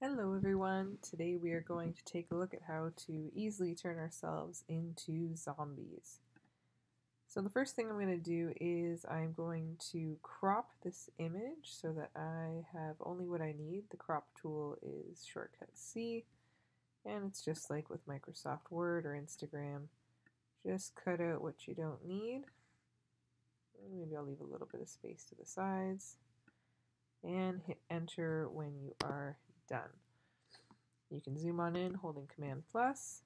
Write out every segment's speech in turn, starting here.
Hello everyone, today we are going to take a look at how to easily turn ourselves into zombies. So the first thing I'm going to do is I'm going to crop this image so that I have only what I need. The crop tool is shortcut C and it's just like with Microsoft Word or Instagram. Just cut out what you don't need. Maybe I'll leave a little bit of space to the sides and hit enter when you are done. You can zoom on in holding Command plus.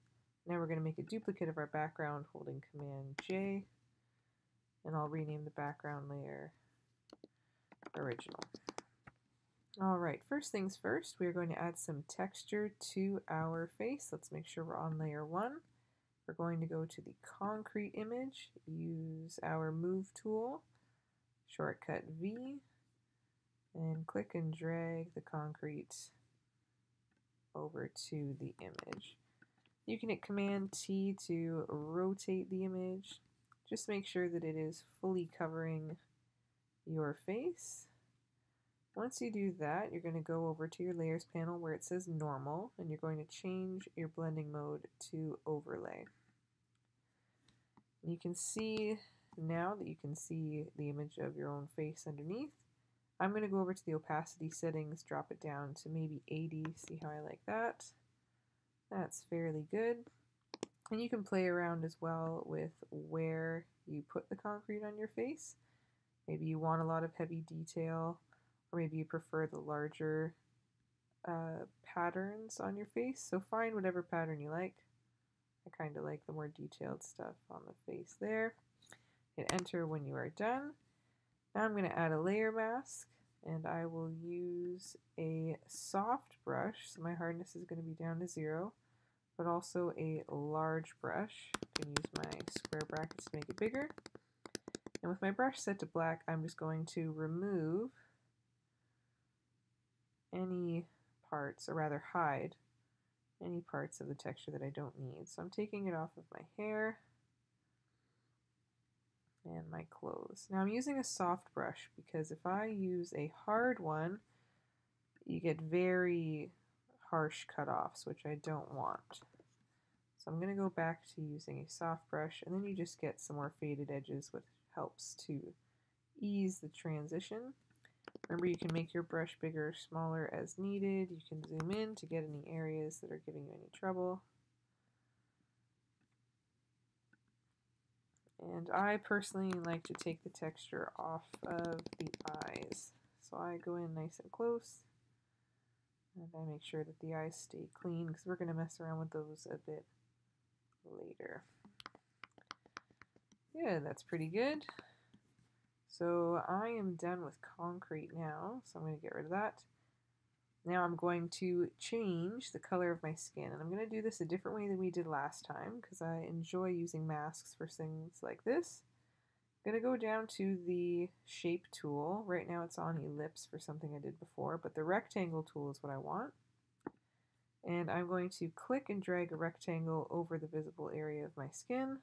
Now we're going to make a duplicate of our background holding Command J. And I'll rename the background layer original. Alright, first things first, we're going to add some texture to our face. Let's make sure we're on layer 1. We're going to go to the concrete image, use our move tool, shortcut V, and click and drag the concrete over to the image. You can hit Command T to rotate the image. Just make sure that it is fully covering your face. Once you do that, you're going to go over to your layers panel where it says normal and you're going to change your blending mode to overlay. You can see now that you can see the image of your own face underneath. I'm going to go over to the opacity settings, drop it down to maybe 80, see how I like that. That's fairly good. And you can play around as well with where you put the concrete on your face. Maybe you want a lot of heavy detail, or maybe you prefer the larger uh, patterns on your face. So find whatever pattern you like. I kind of like the more detailed stuff on the face there. Hit enter when you are done. Now I'm going to add a layer mask and I will use a soft brush. So my hardness is going to be down to zero, but also a large brush. I can use my square brackets to make it bigger. And with my brush set to black, I'm just going to remove any parts, or rather hide any parts of the texture that I don't need. So I'm taking it off of my hair and my clothes. Now I'm using a soft brush because if I use a hard one, you get very harsh cutoffs, which I don't want. So I'm going to go back to using a soft brush, and then you just get some more faded edges, which helps to ease the transition. Remember, you can make your brush bigger or smaller as needed. You can zoom in to get any areas that are giving you any trouble. And I personally like to take the texture off of the eyes. So I go in nice and close. And I make sure that the eyes stay clean because we're going to mess around with those a bit later. Yeah, that's pretty good. So I am done with concrete now, so I'm going to get rid of that. Now I'm going to change the color of my skin, and I'm going to do this a different way than we did last time because I enjoy using masks for things like this. I'm going to go down to the shape tool. Right now it's on ellipse for something I did before, but the rectangle tool is what I want. And I'm going to click and drag a rectangle over the visible area of my skin.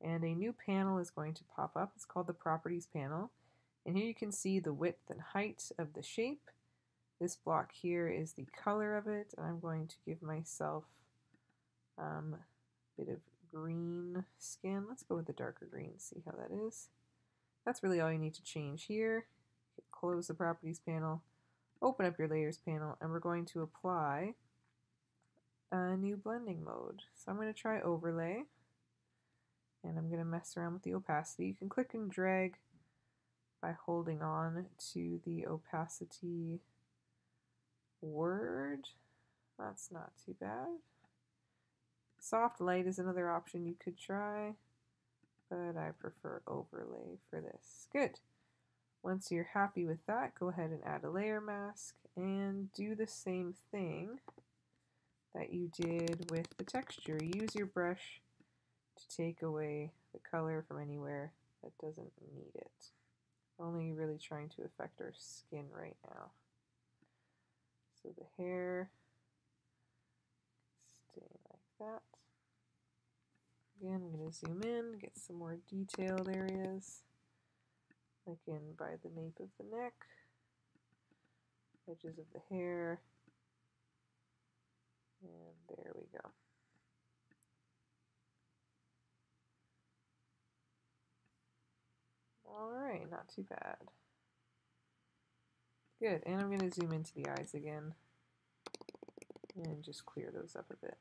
And a new panel is going to pop up. It's called the Properties panel. And here you can see the width and height of the shape this block here is the color of it. And I'm going to give myself um, a bit of green skin. Let's go with the darker green, see how that is. That's really all you need to change here. Close the properties panel, open up your layers panel, and we're going to apply a new blending mode. So I'm going to try overlay, and I'm going to mess around with the opacity. You can click and drag by holding on to the opacity word. That's not too bad. Soft light is another option you could try, but I prefer overlay for this. Good. Once you're happy with that, go ahead and add a layer mask and do the same thing that you did with the texture. Use your brush to take away the color from anywhere that doesn't need it. only really trying to affect our skin right now. So the hair stay like that. Again, I'm going to zoom in, get some more detailed areas, like in by the nape of the neck, edges of the hair, And there we go. All right, not too bad. Good, and I'm going to zoom into the eyes again and just clear those up a bit.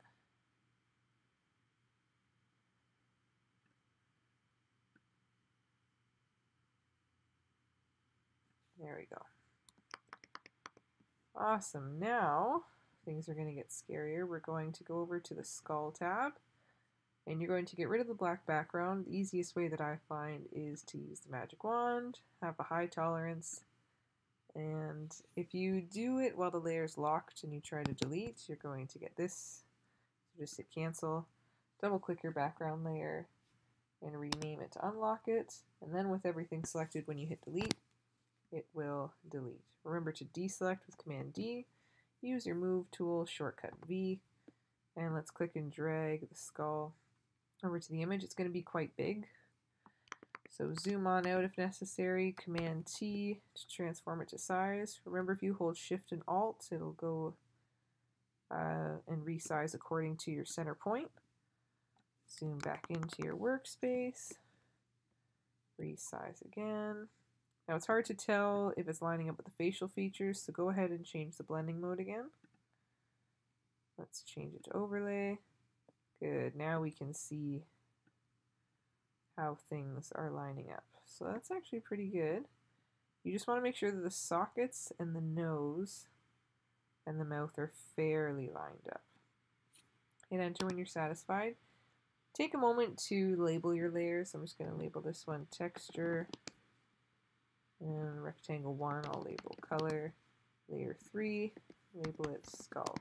There we go. Awesome. Now things are going to get scarier. We're going to go over to the skull tab and you're going to get rid of the black background. The easiest way that I find is to use the magic wand, have a high tolerance, and if you do it while the layer is locked and you try to delete, you're going to get this. So just hit cancel, double click your background layer, and rename it to unlock it. And then with everything selected when you hit delete, it will delete. Remember to deselect with Command D, use your move tool, shortcut V, and let's click and drag the skull over to the image. It's going to be quite big, so zoom on out if necessary, Command T to transform it to size. Remember if you hold Shift and Alt, it'll go uh, and resize according to your center point. Zoom back into your workspace, resize again. Now it's hard to tell if it's lining up with the facial features, so go ahead and change the blending mode again. Let's change it to overlay. Good, now we can see how things are lining up. So that's actually pretty good. You just want to make sure that the sockets and the nose and the mouth are fairly lined up. Hit enter when you're satisfied. Take a moment to label your layers. I'm just going to label this one texture. And rectangle 1 I'll label color. Layer 3, label it skull.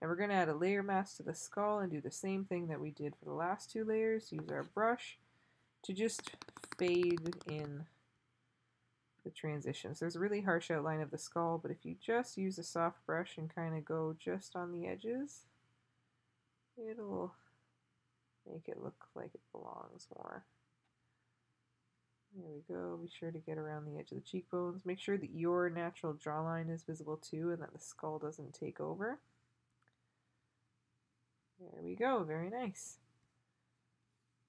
And we're going to add a layer mask to the skull and do the same thing that we did for the last two layers. Use our brush to just fade in the transitions. There's a really harsh outline of the skull, but if you just use a soft brush and kind of go just on the edges, it'll make it look like it belongs more. There we go. Be sure to get around the edge of the cheekbones. Make sure that your natural jawline is visible too and that the skull doesn't take over. There we go. Very nice.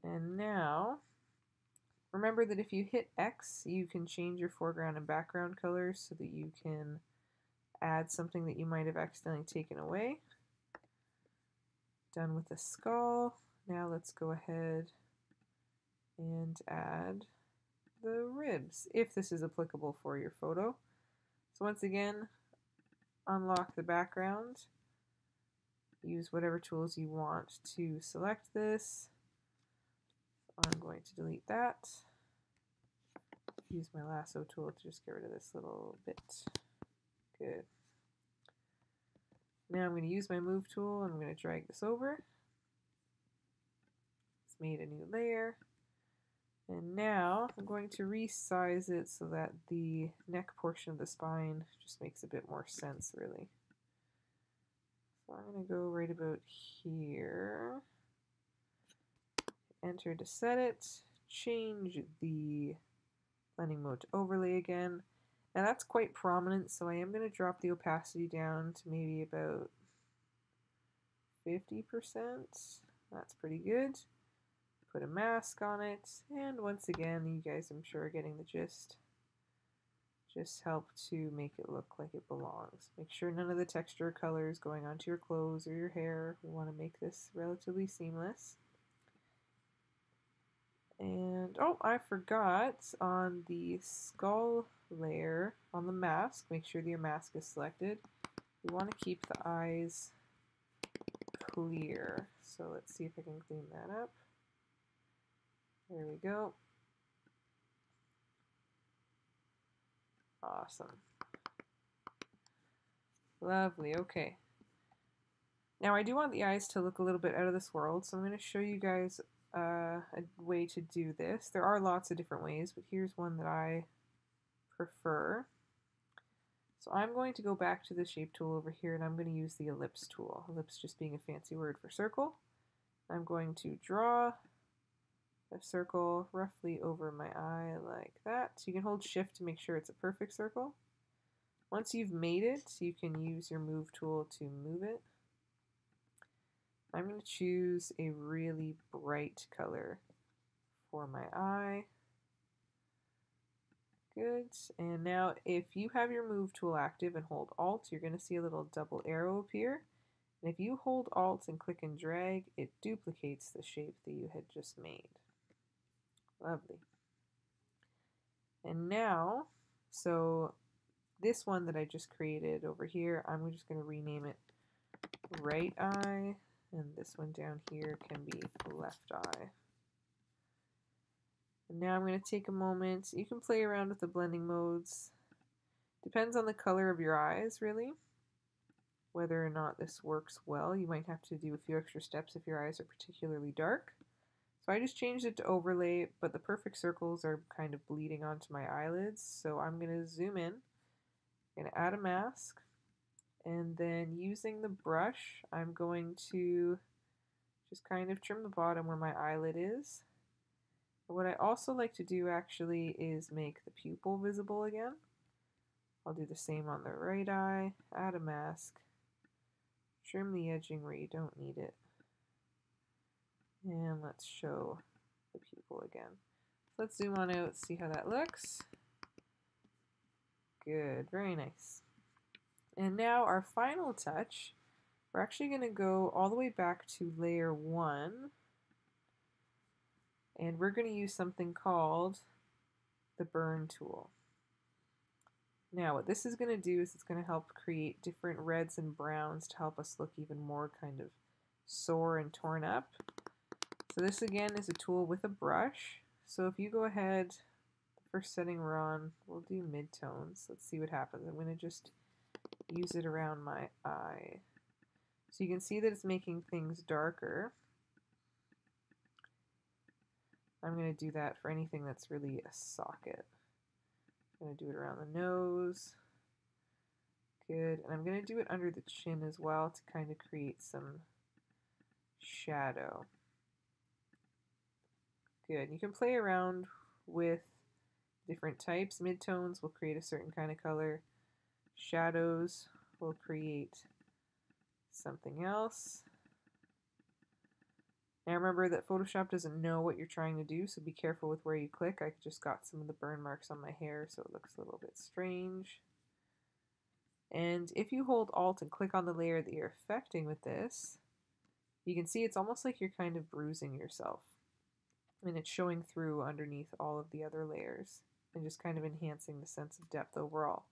And now Remember that if you hit X, you can change your foreground and background colors so that you can add something that you might have accidentally taken away. Done with the skull. Now let's go ahead and add the ribs, if this is applicable for your photo. So once again, unlock the background. Use whatever tools you want to select this. I'm going to delete that. Use my lasso tool to just get rid of this little bit. Good. Now I'm going to use my move tool and I'm going to drag this over. It's made a new layer. And now I'm going to resize it so that the neck portion of the spine just makes a bit more sense really. So I'm going to go right about here enter to set it, change the blending mode to overlay again. Now that's quite prominent, so I am going to drop the opacity down to maybe about 50%. That's pretty good. Put a mask on it, and once again, you guys I'm sure are getting the gist. Just help to make it look like it belongs. Make sure none of the texture colors going onto your clothes or your hair. We want to make this relatively seamless. Oh, I forgot on the skull layer on the mask, make sure your mask is selected. You want to keep the eyes clear. So let's see if I can clean that up. There we go. Awesome. Lovely, okay. Now I do want the eyes to look a little bit out of this world, so I'm going to show you guys uh, a way to do this. There are lots of different ways, but here's one that I prefer. So I'm going to go back to the shape tool over here and I'm going to use the ellipse tool. Ellipse just being a fancy word for circle. I'm going to draw a circle roughly over my eye like that. So you can hold shift to make sure it's a perfect circle. Once you've made it, you can use your move tool to move it. I'm going to choose a really bright color for my eye. Good. And now if you have your move tool active and hold alt, you're going to see a little double arrow appear. And if you hold alt and click and drag, it duplicates the shape that you had just made. Lovely. And now, so this one that I just created over here, I'm just going to rename it right eye, and this one down here can be left eye. And now I'm going to take a moment. You can play around with the blending modes. Depends on the color of your eyes, really, whether or not this works well. You might have to do a few extra steps if your eyes are particularly dark. So I just changed it to overlay, but the perfect circles are kind of bleeding onto my eyelids. So I'm going to zoom in, to add a mask, and then using the brush, I'm going to just kind of trim the bottom where my eyelid is. What I also like to do actually is make the pupil visible again. I'll do the same on the right eye, add a mask, trim the edging where you don't need it. And let's show the pupil again. Let's zoom on out, see how that looks. Good, very nice. And now our final touch, we're actually going to go all the way back to layer 1. And we're going to use something called the burn tool. Now what this is going to do is it's going to help create different reds and browns to help us look even more kind of sore and torn up. So this again is a tool with a brush. So if you go ahead, the first setting we're on, we'll do midtones. Let's see what happens. I'm going to just use it around my eye. So you can see that it's making things darker. I'm going to do that for anything that's really a socket. I'm going to do it around the nose. Good. And I'm going to do it under the chin as well to kind of create some shadow. Good. You can play around with different types. Midtones will create a certain kind of color. Shadows will create something else. Now remember that Photoshop doesn't know what you're trying to do, so be careful with where you click. I just got some of the burn marks on my hair, so it looks a little bit strange. And if you hold Alt and click on the layer that you're affecting with this, you can see it's almost like you're kind of bruising yourself and it's showing through underneath all of the other layers and just kind of enhancing the sense of depth overall.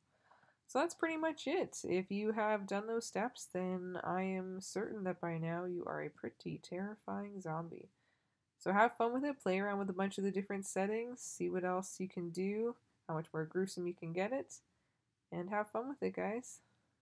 So that's pretty much it. If you have done those steps, then I am certain that by now you are a pretty terrifying zombie. So have fun with it, play around with a bunch of the different settings, see what else you can do, how much more gruesome you can get it, and have fun with it, guys.